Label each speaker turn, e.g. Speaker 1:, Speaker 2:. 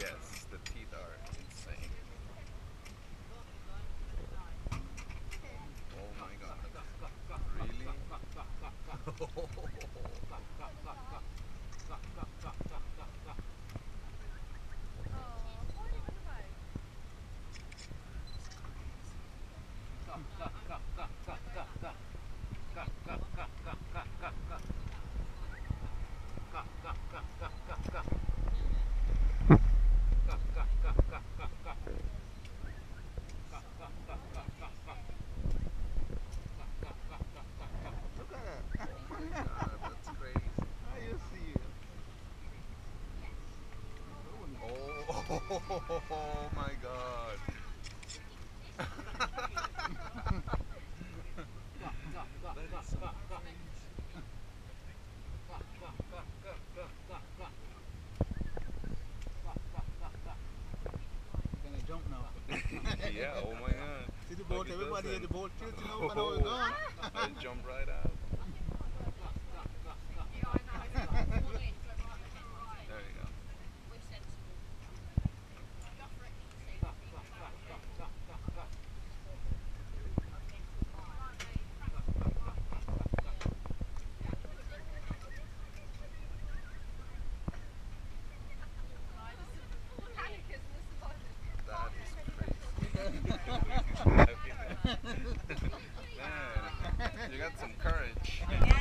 Speaker 1: yes, the teeth are insane. Oh my god.
Speaker 2: Really? Oh my god.
Speaker 1: Jump yeah, oh my god.
Speaker 2: See the boat, everybody at the boat and over gone.
Speaker 1: I jumped right out. got some courage.